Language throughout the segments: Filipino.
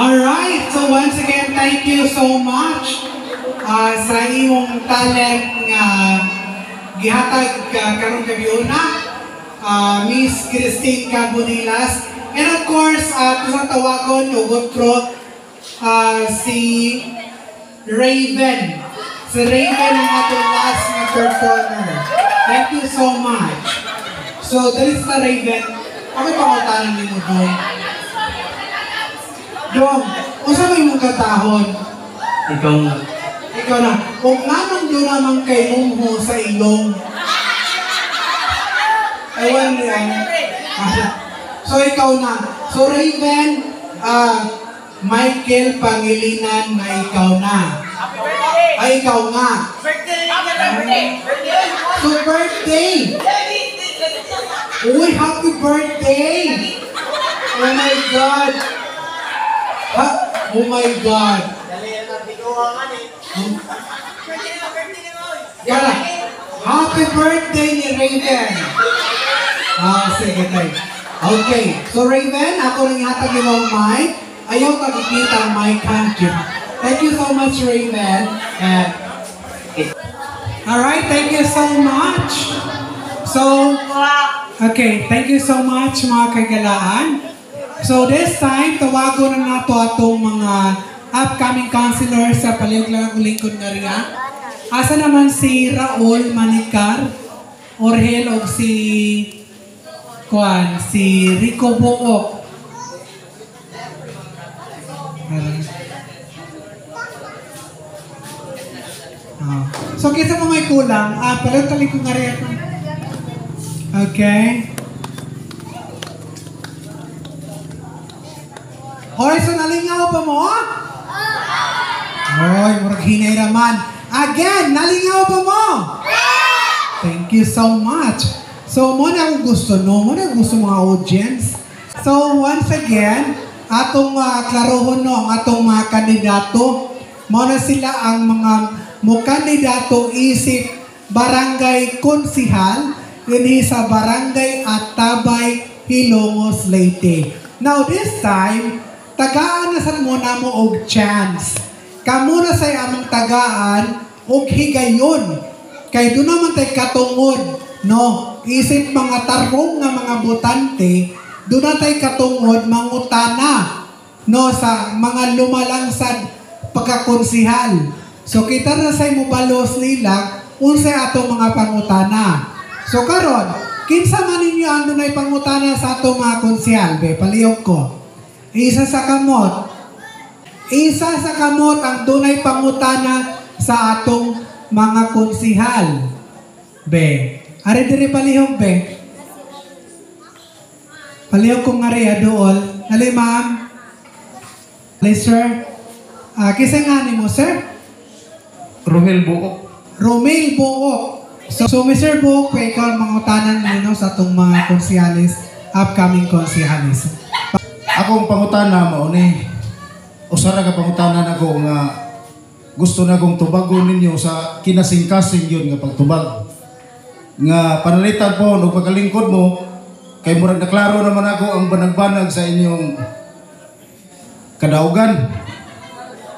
Alright, so once again, thank you so much ah, sa imong talent nga gihatag ka karong gabi una, ah, Miss Christine Cabonilas. And of course, uh, sa tawagon, ugotro, ah, si Raven. Si Raven ang ating last na performer. Thank you so much. So, dali sa Raven, ako pangutanan ni mo doon. Dong, unsa may mong katahon? Ikaw nga. Ikaw na, kung nanong doon naman kay mungho sa ilong. Ewan niya. Ah, So ikaw na. So Raven, ah, Michael Pangilinan na ikaw na. Ay, ikaw nga. So birthday! Uy, happy birthday! Oh my God! Oh my God! Yala, happy birthday ni Raven! Ah, sige tayo. Okay, so Raven, ako rin hatag yung mga mic. Ayaw makikita ang mic ha. Thank you so much, Raven. And, Alright, thank you so much. So, okay, thank you so much mga kagalaan. So this time, tawagon na nato atong mga upcoming counselors sa palihog lang lingkod nga riya. Asa naman si Raul Manicar, Orhel o si Kuan, si Rico Buok. Ah. So, kisa mo may kulang, ah, palihog talikod nga riya. Okay. Hoy, so nalingaw pa mo? Hoy, murag hinay raman. Again, nalingaw pa mo? Thank you so much. So, mo na akong gusto, no? Mo na gusto mga audience. So, once again, atong uh, klarohon, no, ang atong mga kandidato. Mo na sila ang mga mo kandidato isip barangay konsihal dinhi sa barangay Atabay, Hilongos, Leyte. Now, this time, tagaan na sa muna mo og chance. Kamu na sa among tagaan og higayon. Kay doon naman tay katungod, no? Isip mga tarong nga mga botante, doon na tay katungod mangutana, no? Sa mga lumalangsad pagkakonsihal. So kita na sa mo balos nila, unsay ato mga pangutana. So karon, kinsa man ninyo ang dunay pangutana sa ato mga konsihal, be palihog ko. Isa sa kamot. Isa sa kamot ang dunay pangutana sa atong mga konsihal. Be, ari diri palihog be. Palihog kong ari adool. Dali ma'am. Dali sir. Ah, kisa nga ni mo sir? Romel Buok. Romel Buok. So, so Mr. Buok, ikaw ang mga utanan nino sa atong mga konsihalis, upcoming konsihalis. Akong pangutana mao ni usara ka pangutana nako nga gusto na kong tubagon ninyo sa kinasing-kasing yun nga pagtubag. Nga panalitan po no pagkalingkod mo kay murag naklaro naman ako ang banag-banag sa inyong kadaugan.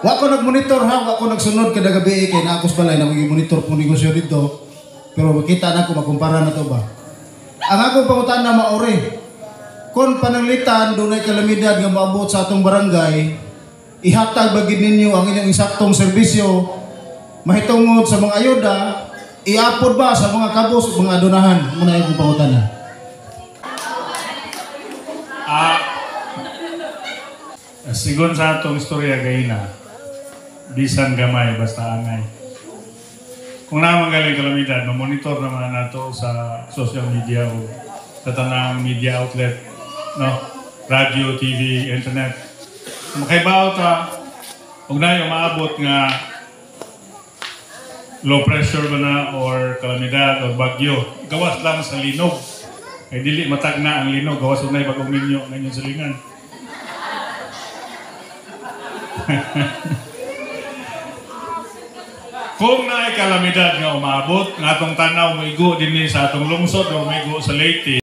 Wa ko nag-monitor ha, wa ko nagsunod kada gabi kay naakos balay na monitor kung negosyo dito. Pero makita na ko makumpara na to ba. Ang akong pangutana maori, kung pananglitan dunay kalamidad nga maabot sa atong barangay, ihatag bagid ninyo ang inyong insaktong serbisyo mahitungod sa mga ayuda, iapod ba sa mga kabos ug mga adunahan? Muna yung pangutana. Ah, sigon sa atong istorya kay na, bisan gamay, basta angay. Kung naman galing kalamidad, monitor naman nato sa social media o sa tanang media outlet, no? Radio, TV, internet. Makaibaw ta, huwag na yung maabot nga low pressure ba na or kalamidad or bagyo. Gawas lang sa linog. Kay dili matag na ang linog, gawas unay bagong minyo ng inyong silingan. Kung naay kalamidad nga umabot, nga atong tanaw mo igo din sa atong lungsod o mo igo sa Leyte,